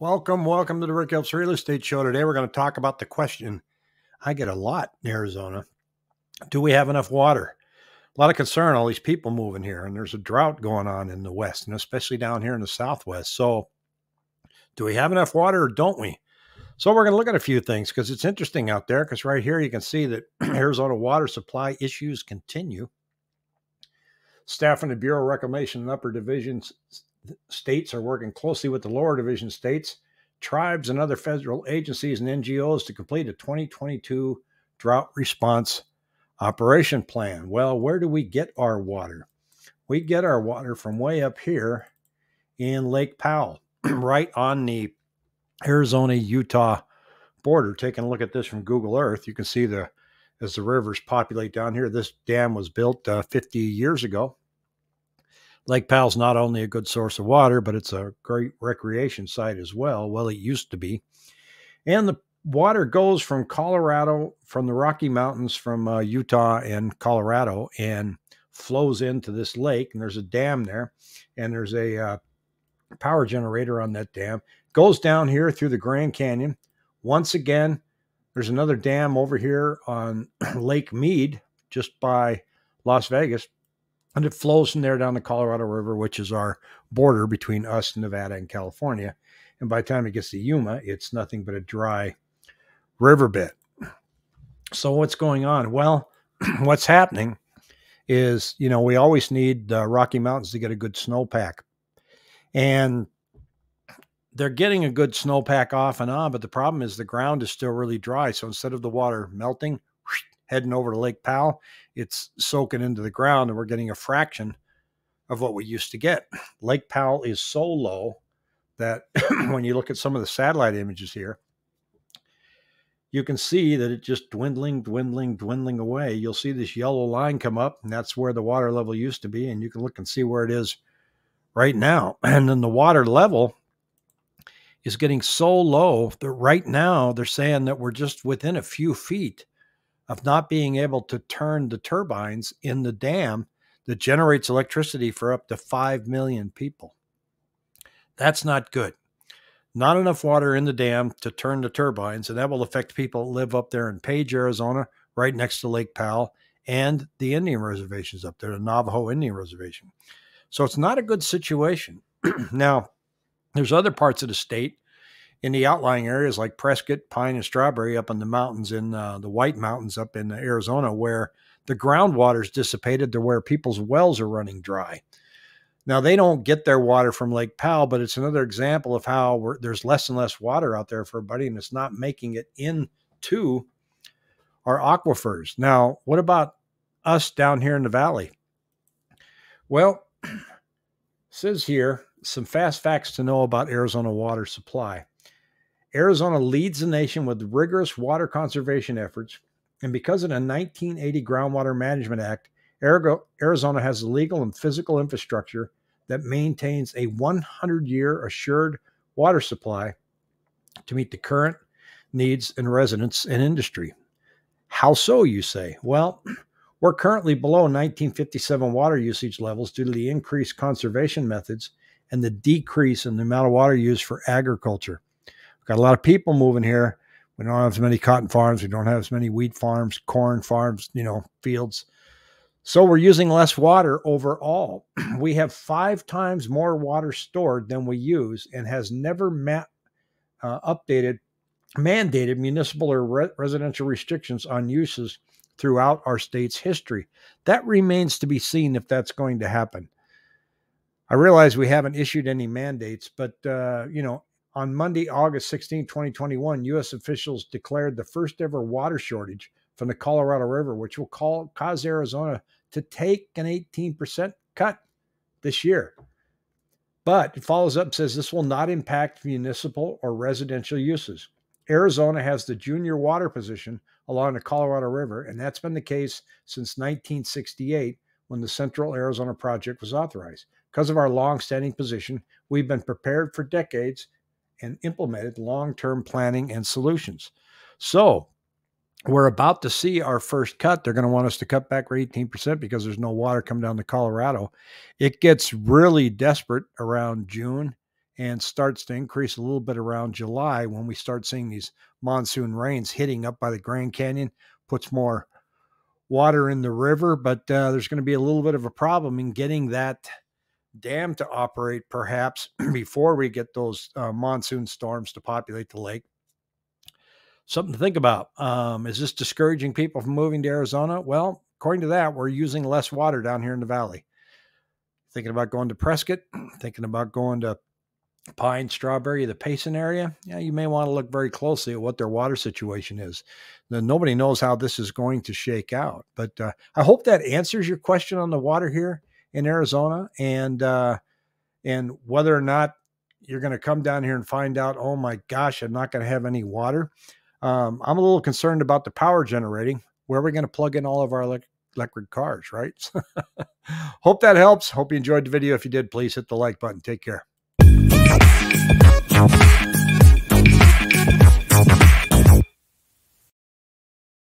Welcome, welcome to the Rick Helps Real Estate Show. Today we're going to talk about the question I get a lot in Arizona. Do we have enough water? A lot of concern, all these people moving here, and there's a drought going on in the West, and especially down here in the Southwest. So, do we have enough water or don't we? So, we're going to look at a few things because it's interesting out there. Because right here you can see that Arizona water supply issues continue. Staff in the Bureau of Reclamation and Upper Divisions states are working closely with the lower division states, tribes, and other federal agencies and NGOs to complete a 2022 drought response operation plan. Well, where do we get our water? We get our water from way up here in Lake Powell, right on the Arizona Utah border. Taking a look at this from Google Earth, you can see the as the rivers populate down here. This dam was built uh, 50 years ago Lake Powell's not only a good source of water, but it's a great recreation site as well. Well, it used to be. And the water goes from Colorado, from the Rocky Mountains, from uh, Utah and Colorado, and flows into this lake. And there's a dam there, and there's a uh, power generator on that dam. Goes down here through the Grand Canyon. Once again, there's another dam over here on Lake Mead, just by Las Vegas and it flows from there down the Colorado River, which is our border between us, Nevada, and California. And by the time it gets to Yuma, it's nothing but a dry riverbed. So what's going on? Well, what's happening is, you know, we always need the Rocky Mountains to get a good snowpack. And they're getting a good snowpack off and on, but the problem is the ground is still really dry. So instead of the water melting, heading over to Lake Powell, it's soaking into the ground and we're getting a fraction of what we used to get. Lake Powell is so low that when you look at some of the satellite images here, you can see that it just dwindling, dwindling, dwindling away. You'll see this yellow line come up, and that's where the water level used to be. And you can look and see where it is right now. And then the water level is getting so low that right now they're saying that we're just within a few feet of not being able to turn the turbines in the dam that generates electricity for up to 5 million people. That's not good. Not enough water in the dam to turn the turbines, and that will affect people that live up there in Page, Arizona, right next to Lake Powell, and the Indian reservations up there, the Navajo Indian Reservation. So it's not a good situation. now, there's other parts of the state in the outlying areas like Prescott, Pine, and Strawberry up in the mountains in uh, the White Mountains up in Arizona, where the groundwater's dissipated to where people's wells are running dry. Now they don't get their water from Lake Powell, but it's another example of how there's less and less water out there for everybody, and it's not making it into our aquifers. Now, what about us down here in the valley? Well, says here some fast facts to know about Arizona water supply. Arizona leads the nation with rigorous water conservation efforts. And because of the 1980 Groundwater Management Act, Arizona has the legal and physical infrastructure that maintains a 100 year assured water supply to meet the current needs and residents and industry. How so, you say? Well, we're currently below 1957 water usage levels due to the increased conservation methods and the decrease in the amount of water used for agriculture. Got a lot of people moving here. We don't have as many cotton farms. We don't have as many wheat farms, corn farms, you know, fields. So we're using less water overall. we have five times more water stored than we use and has never met, uh, updated, mandated municipal or re- residential restrictions on uses throughout our state's history. That remains to be seen if that's going to happen. I realize we haven't issued any mandates, but uh, you know, on Monday, August 16, 2021, U.S. officials declared the first ever water shortage from the Colorado River, which will call, cause Arizona to take an 18% cut this year. But it follows up and says this will not impact municipal or residential uses. Arizona has the junior water position along the Colorado River, and that's been the case since 1968 when the Central Arizona Project was authorized. Because of our long-standing position, we've been prepared for decades and implemented long term planning and solutions. So, we're about to see our first cut. They're going to want us to cut back for 18% because there's no water coming down to Colorado. It gets really desperate around June and starts to increase a little bit around July when we start seeing these monsoon rains hitting up by the Grand Canyon, puts more water in the river, but uh, there's going to be a little bit of a problem in getting that dam to operate perhaps before we get those uh, monsoon storms to populate the lake. Something to think about. Um, is this discouraging people from moving to Arizona? Well, according to that, we're using less water down here in the valley. Thinking about going to Prescott, thinking about going to Pine, Strawberry, the Payson area, yeah, you may want to look very closely at what their water situation is. Now, nobody knows how this is going to shake out, but uh, I hope that answers your question on the water here in Arizona, and uh, and whether or not you're going to come down here and find out, oh my gosh, I'm not going to have any water. Um, I'm a little concerned about the power generating. Where are we going to plug in all of our electric electric cars, right? Hope that helps. Hope you enjoyed the video. If you did, please hit the like button. Take care.